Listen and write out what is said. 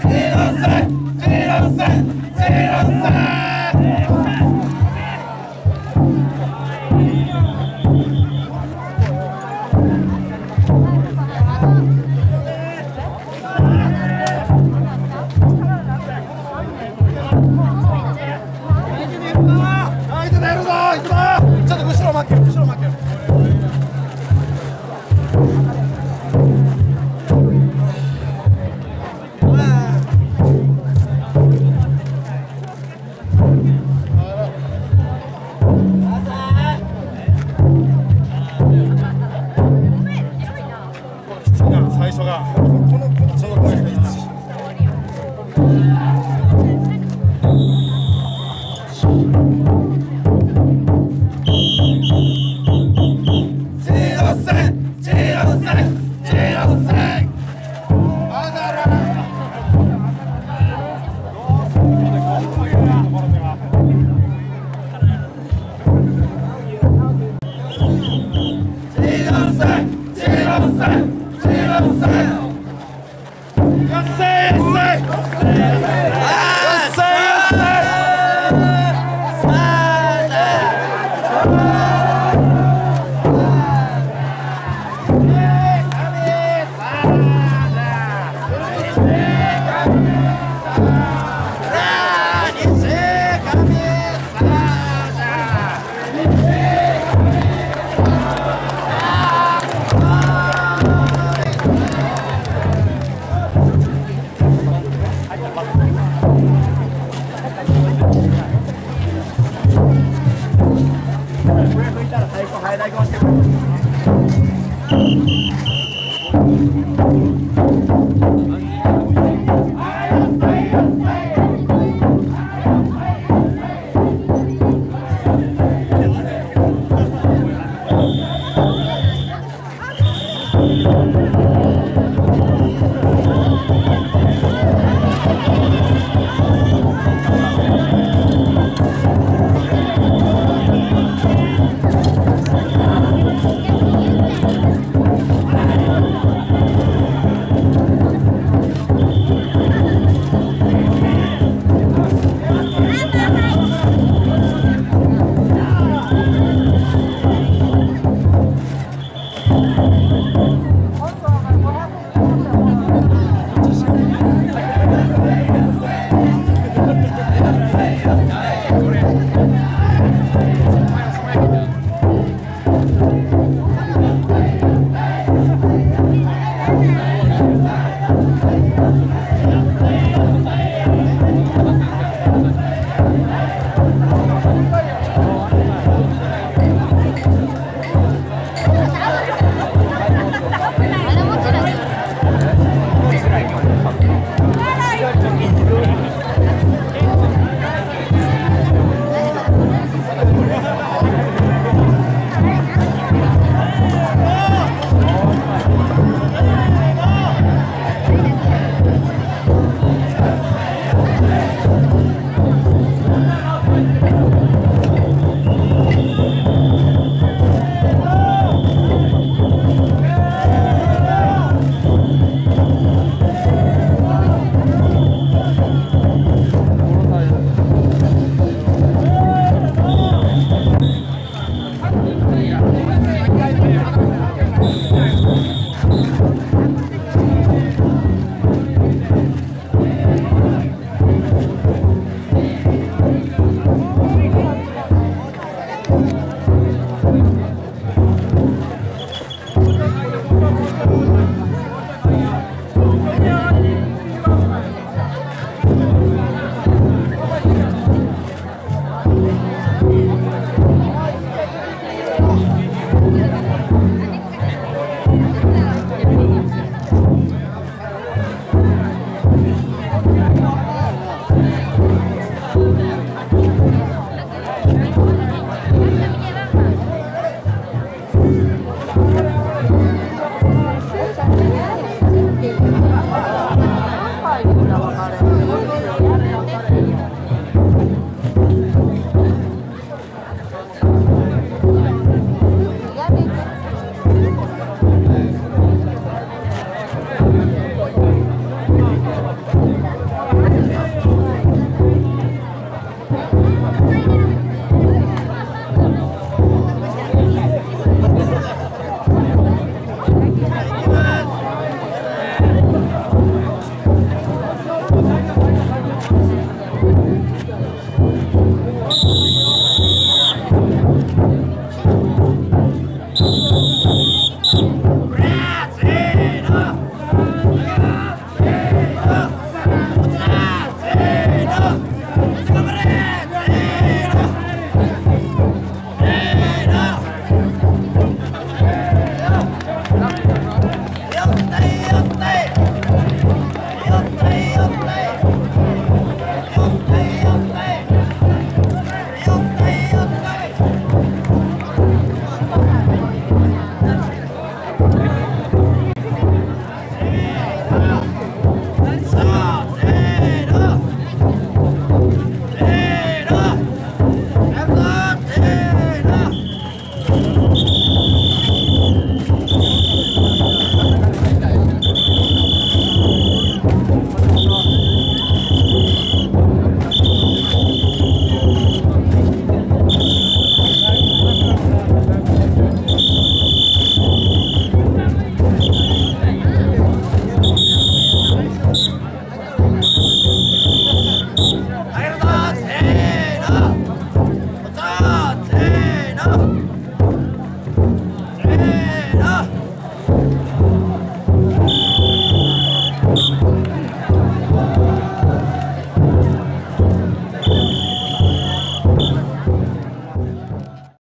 Zero seven! Zero seven! 제로세 제로세 제로세 여세 I say, I say.